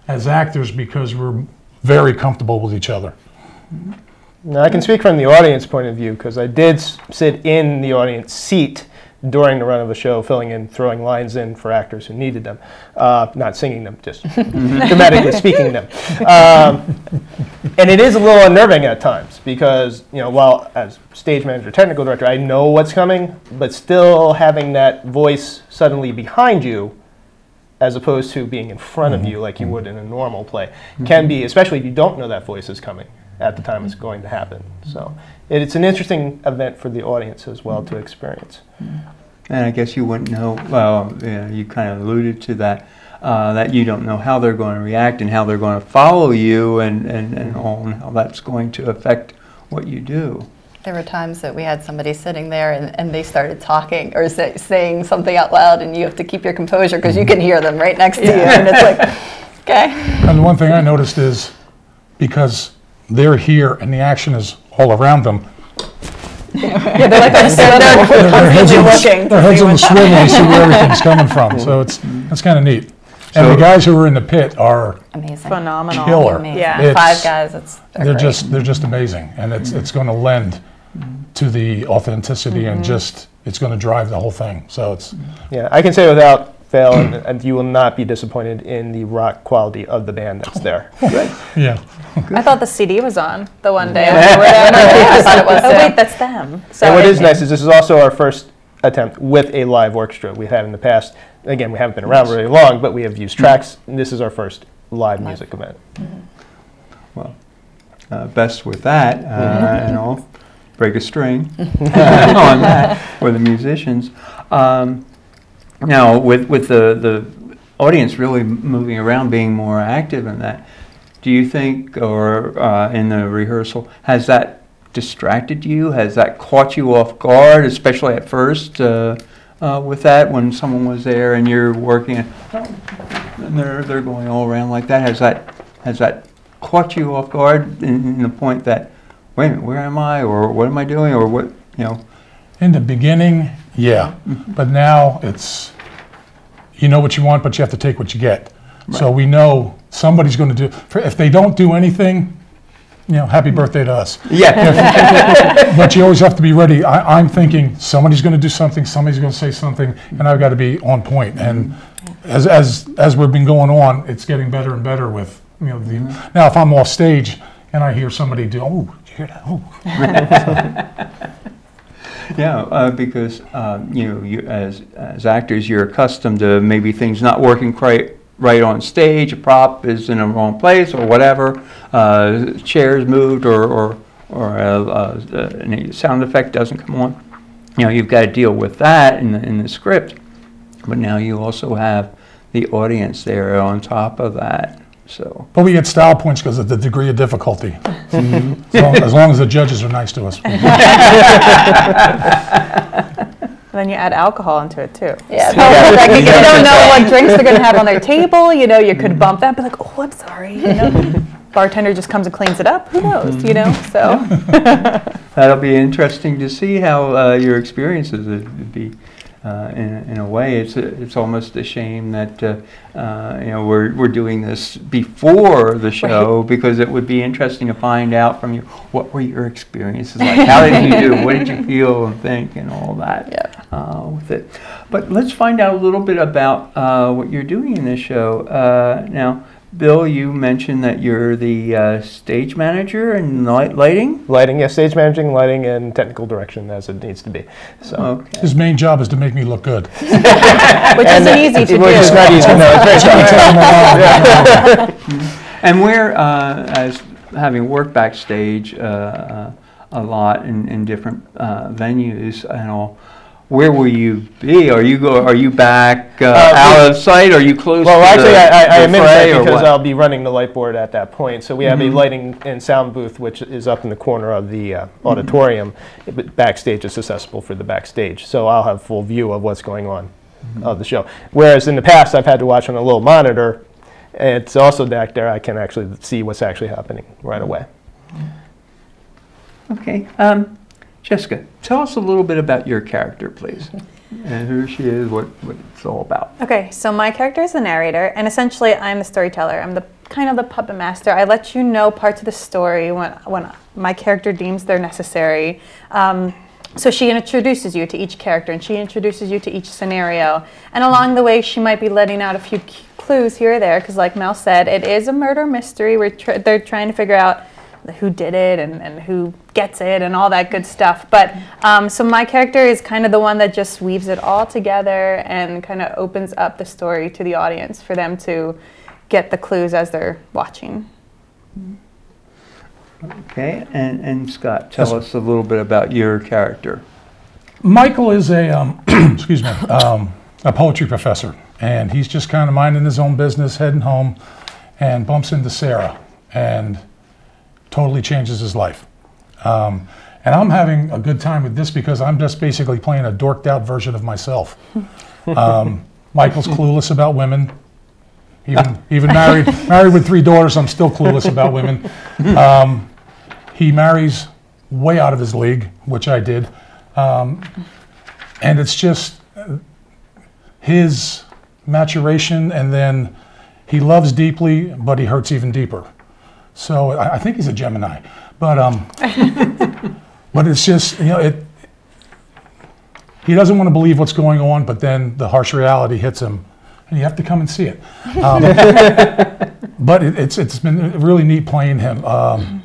as actors because we're very comfortable with each other. Now I can speak from the audience point of view because I did sit in the audience seat during the run of the show, filling in, throwing lines in for actors who needed them, uh, not singing them, just dramatically speaking them. Um, and it is a little unnerving at times because you know while as stage manager technical director i know what's coming but still having that voice suddenly behind you as opposed to being in front of you like you would in a normal play can be especially if you don't know that voice is coming at the time it's going to happen. So it, it's an interesting event for the audience as well to mm-hmm. experience mm-hmm. And I guess you wouldn't know, well, yeah, you kind of alluded to that, uh, that you don't know how they're going to react and how they're going to follow you and, and, and all, and how that's going to affect what you do. There were times that we had somebody sitting there and, and they started talking or say, saying something out loud, and you have to keep your composure because you mm-hmm. can hear them right next to you. And it's like, okay. And the one thing I noticed is because they're here and the action is all around them, Yeah, they're like on a set their heads constantly on the, s- looking. their heads on the swivel, you see where everything's coming from. So it's that's kind of neat. And the guys who are in the pit are Amazing. Phenomenal. killer. Amazing. Yeah. It's- Five guys. It's they're, They're just they're just amazing, and it's it's going to lend mm-hmm. to the authenticity and mm-hmm. just it's going to drive the whole thing. So it's yeah i can say without fail and, and you will not be disappointed in the rock quality of the band that's there yeah. I thought the CD was on the one day. Yeah. when we were there. I thought it was, Oh wait, that's them. So and what is nice is this is also our first attempt with a live orchestra. We've had in the past. Again, we haven't been around very long, but we have used tracks. And this is our first live music event. Uh, best with that, uh, and I'll break a string on that for the musicians. Um, now, with, with the, the audience really moving around, being more active in that, do you think, or uh, in the rehearsal, has that distracted you? Has that caught you off guard, especially at first uh, uh, with that when someone was there and you're working and they're, they're going all around like that? Has that has that caught you off guard in, in the point that, wait a minute, where am I, or what am I doing, or what, you know? In the beginning, yeah, mm-hmm. but now it's you know what you want, but you have to take what you get. So we know somebody's going to do. If they don't do anything, you know, happy birthday to us. Yeah. But you always have to be ready. I, I'm thinking somebody's going to do something, somebody's going to say something, and I've got to be on point. And mm-hmm. as, as, as we've been going on, it's getting better and better with, you know, the, mm-hmm. now if I'm off stage and I hear somebody do, oh, did you hear that? Oh. Yeah, uh, because um, you know, you, as as actors, you're accustomed to maybe things not working quite right on stage. A prop is in the wrong place, or whatever. Uh, chairs moved, or or or a, a, a sound effect doesn't come on. You know, you've got to deal with that in the in the script. But now you also have the audience there on top of that. So But we get style points because of the degree of difficulty. As, long, as long as the judges are nice to us. then you add alcohol into it too. Yeah. So, like, you don't know what drinks they're gonna have on their table. You know, you could bump that, be like, oh, I'm sorry. You know, bartender just comes and cleans it up. Who knows? You know, so. That'll be interesting to see how uh, your experiences would would be. Uh, in, in a way, it's a, it's almost a shame that uh, uh, you know we're we're doing this before the show because it would be interesting to find out from you what were your experiences like, how did you do, what did you feel and think, and all that Yeah. uh, with it. But let's find out a little bit about uh, what you're doing in this show uh, now. Bill, you mentioned that you're the uh, stage manager and light- lighting. Lighting, yeah, stage managing, lighting, and technical direction as it needs to be. So. Okay. His main job is to make me look good. Which isn't easy to do. Well, it's not easy. No, it's very challenging. And we're, uh, as having worked backstage uh, uh, a lot in, in different uh, venues and all, where will you be? Are you go? Are you back uh, Uh, out of sight? Are you close? Well, to actually, the, I, I, I the admit fray that because? I'll be running the light board at that point. So we have Mhm. a lighting and sound booth, which is up in the corner of the uh, auditorium. But backstage is accessible for the backstage, so I'll have full view of what's going on of the show. Whereas in the past, I've had to watch on a little monitor. It's also back there. I can actually see what's actually happening right away. Okay. Um, Jessica, tell us a little bit about your character, please, and who she is, what, what it's all about. Okay, so my character is the narrator, and essentially I'm the storyteller. I'm the kind of the puppet master. I let you know parts of the story when when my character deems they're necessary. Um, so she introduces you to each character and she introduces you to each scenario. And along the way, she might be letting out a few clues here or there because, like Mel said, it is a murder mystery. We're tr- they're trying to figure out who did it and, and who gets it and all that good stuff. But um, so my character is kind of the one that just weaves it all together and kind of opens up the story to the audience for them to get the clues as they're watching. Okay, and, and Scott, tell us a little bit about your character. Michael is a, um, excuse me, um, a poetry professor, and he's just kind of minding his own business, heading home, and bumps into Sarah, and totally changes his life. Um, and I'm having a good time with this because I'm just basically playing a dorked out version of myself. Um, Michael's clueless about women. Even, even married, married with three daughters, I'm still clueless about women. Um, he marries way out of his league, which I did. Um, and it's just his maturation, and then he loves deeply, but he hurts even deeper. So I, I think he's a Gemini, but um, but it's just you know it. He doesn't want to believe what's going on, but then the harsh reality hits him, and you have to come and see it. Um, but it, it's it's been really neat playing him. Um,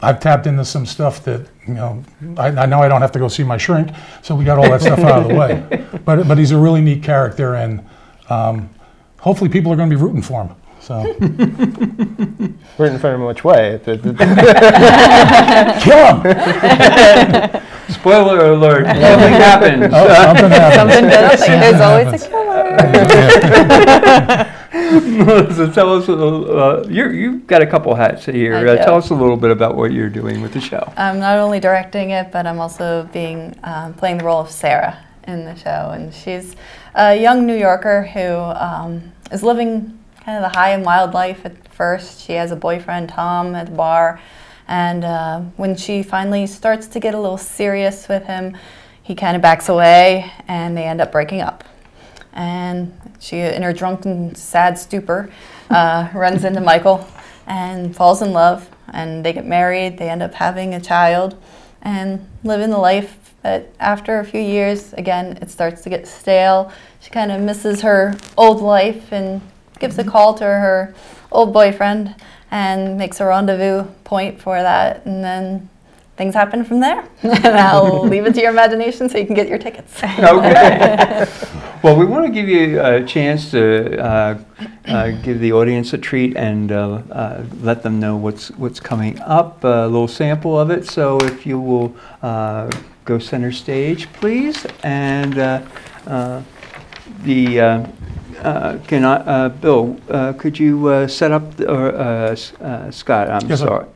I've tapped into some stuff that you know. I, I know I don't have to go see my shrink, so we got all that stuff out of the way. But but he's a really neat character, and um, hopefully people are going to be rooting for him. So Rooting for him in which way? The- the- kill him. Spoiler alert, something happens. Oh, something happened. Something does. Something There's always happens. a killer. so tell us, a uh, you're, you've got a couple hats here. Uh, tell us a little bit about what you're doing with the show. I'm not only directing it, but I'm also being um, playing the role of Sarah in the show, and she's a young New Yorker who um, is living kind of the high and wild life at first. She has a boyfriend, Tom, at the bar, and uh, when she finally starts to get a little serious with him, he kind of backs away, and they end up breaking up. And she, in her drunken, sad stupor, uh, runs into Michael and falls in love. And they get married. They end up having a child and living the life. But after a few years, again, it starts to get stale. She kind of misses her old life and gives a call to her old boyfriend and makes a rendezvous point for that. And then things happen from there. and I'll leave it to your imagination so you can get your tickets. Okay. well, we want to give you a chance to uh, uh, give the audience a treat and uh, uh, let them know what's what's coming up. A little sample of it. So if you will uh, go center stage, please, and uh, uh, the. Uh, can I, uh, Bill, uh, could you uh, set up, the, or uh, uh, Scott, I'm Yes, sorry.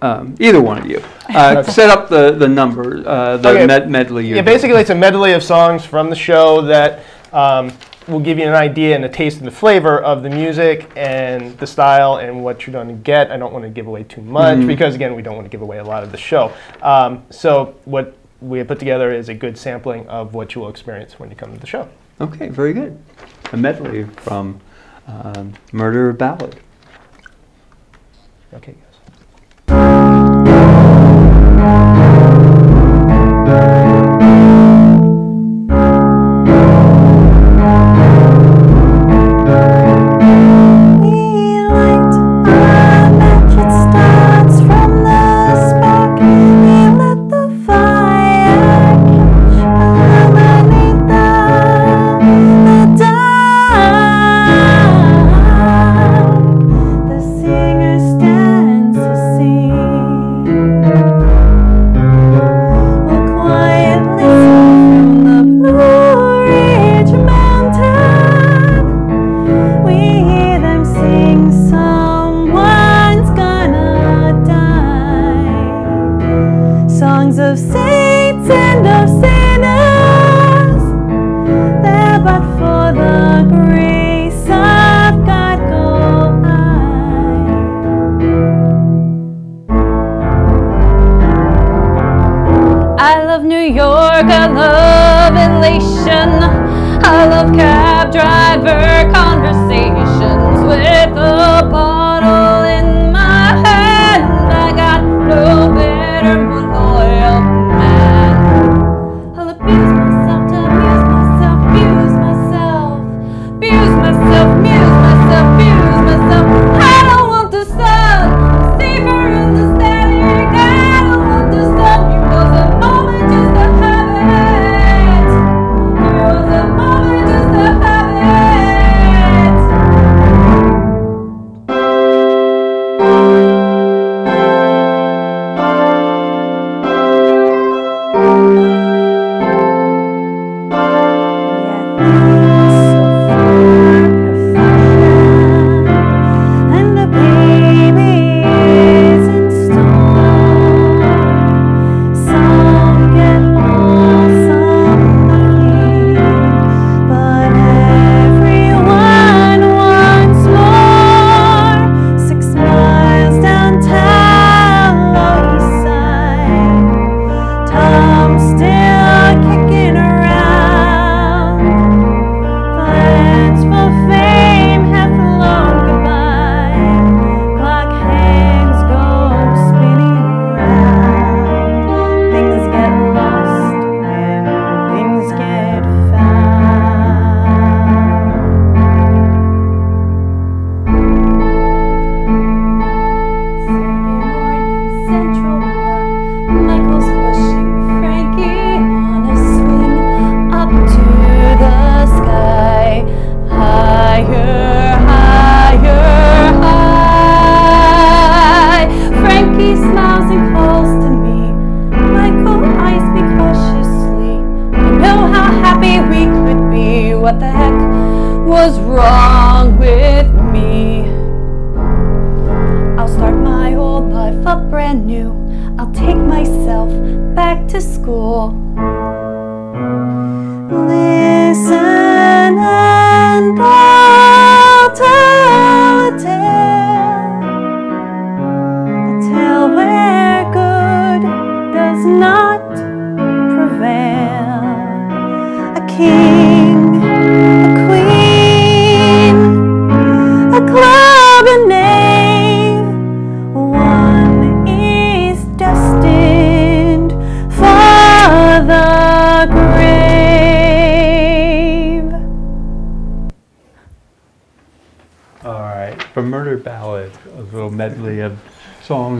Um, either one of you. Uh, set up the, the number, uh, the Okay. med- medley. Yeah, doing. basically, it's a medley of songs from the show that um, will give you an idea and a taste and the flavor of the music and the style and what you're going to get. I don't want to give away too much Mhm. because, again, we don't want to give away a lot of the show. Um, so, what we have put together is a good sampling of what you will experience when you come to the show. Okay, very good. A medley from um, Murder Ballad. Okay, guys.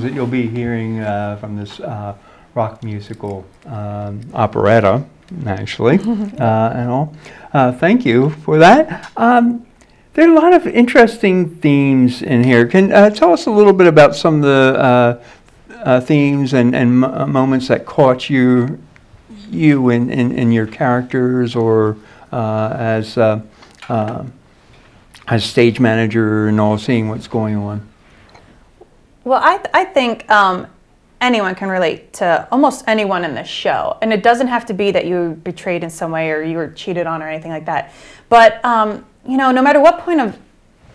Songs that you'll be hearing uh, from this uh, rock musical um, operetta, actually, uh, and all. Uh, thank you for that. Um, there are a lot of interesting themes in here. Can uh, tell us a little bit about some of the uh, uh, themes and, and mo- moments that caught you, you in, in, in your characters or uh, as uh, uh, as stage manager and all, seeing what's going on. Well, I, th- I think um, anyone can relate to almost anyone in this show. And it doesn't have to be that you were betrayed in some way or you were cheated on or anything like that. But, um, you know, no matter what point of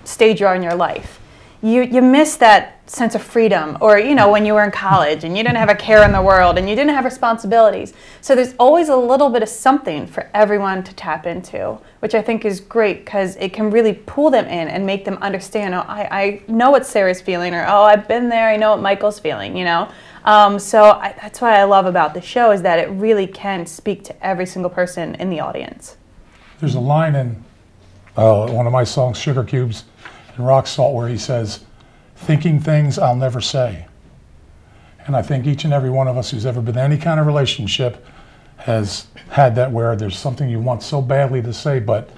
stage you are in your life, you, you miss that sense of freedom. Or, you know, when you were in college and you didn't have a care in the world and you didn't have responsibilities. So there's always a little bit of something for everyone to tap into, which I think is great because it can really pull them in and make them understand, oh, I, I know what Sarah's feeling, or oh, I've been there, I know what Michael's feeling, you know? Um, so I, that's what I love about the show is that it really can speak to every single person in the audience. There's a line in uh, one of my songs, Sugar Cubes, and Rock Salt, where he says, Thinking things I'll never say. And I think each and every one of us who's ever been in any kind of relationship has had that where there's something you want so badly to say, but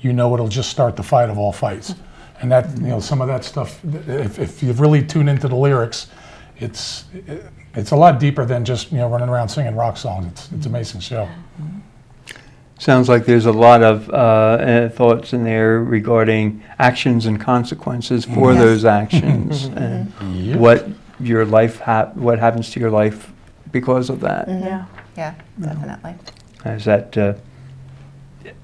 you know it'll just start the fight of all fights. And that, you know, some of that stuff, if, if you really tune into the lyrics, it's, it's a lot deeper than just, you know, running around singing rock songs. It's, it's an amazing show. Mm-hmm. Sounds like there's a lot of uh, uh, thoughts in there regarding actions and consequences for Yes. those actions and Yep. what your life hap- what happens to your life because of that. Yeah. Yeah, definitely. Has that uh,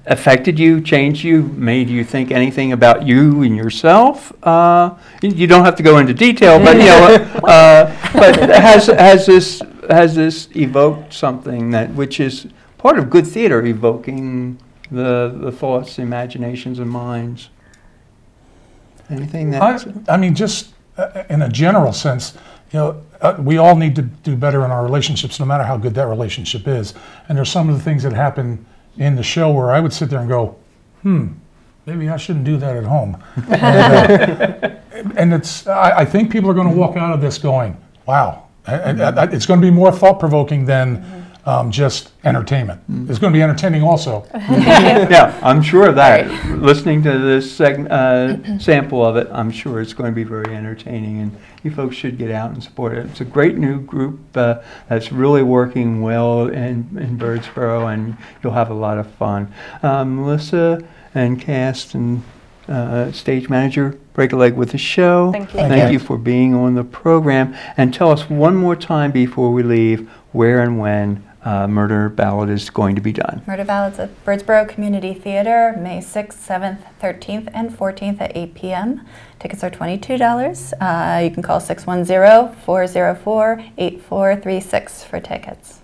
affected you, changed you, made you think anything about you and yourself? Uh, you- you don't have to go into detail, but you know, uh, but has has this has this evoked something that which is part of good theater, evoking the the thoughts, imaginations, and minds. Anything that I mean, just uh, in a general sense, you know, uh, we all need to do better in our relationships, no matter how good that relationship is. And there's some of the things that happen in the show where I would sit there and go, hmm, maybe I shouldn't do that at home. and, uh, and it's, I, I think people are going to walk out of this going, wow, I- I- I- it's going to be more thought provoking than um, just entertainment. It's going to be entertaining also. yeah, I'm sure of that. Listening to this seg- uh, sample of it, I'm sure it's going to be very entertaining, and you folks should get out and support it. It's a great new group uh, that's really working well in, in Birdsboro, and you'll have a lot of fun. Um, Melissa and cast and uh, stage manager, break a leg with the show. Thank you. Thank Thank you. you for being on the program, and tell us one more time before we leave where and when uh, Murder Ballad is going to be done. Murder Ballads at Birdsboro Community Theater, May 6th, 7th, 13th, and 14th at 8 p.m. Tickets are $22. Uh, you can call 610-404-8436 for tickets.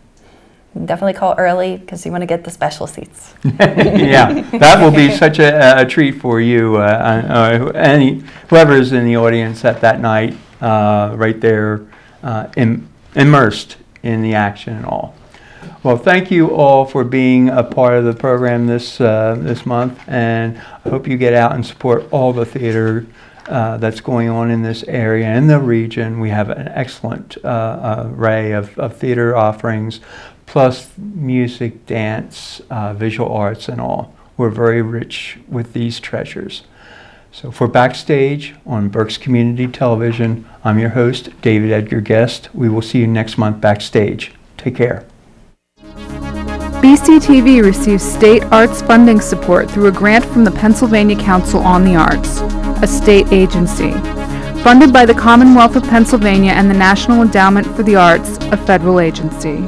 Definitely call early because you want to get the special seats. yeah, that will be such a, a treat for you. Uh, uh, any whoever's in the audience at that night, uh, right there, uh, im- immersed in the action and all. Well, thank you all for being a part of the program this uh, this month, and I hope you get out and support all the theater uh, that's going on in this area and the region. We have an excellent uh, array of, of theater offerings, plus music, dance, uh, visual arts, and all. We're very rich with these treasures. So for Backstage on Berks Community Television, I'm your host, David Edgar Guest. We will see you next month backstage. Take care. BCTV receives state arts funding support through a grant from the Pennsylvania Council on the Arts, a state agency. Funded by the Commonwealth of Pennsylvania and the National Endowment for the Arts, a federal agency.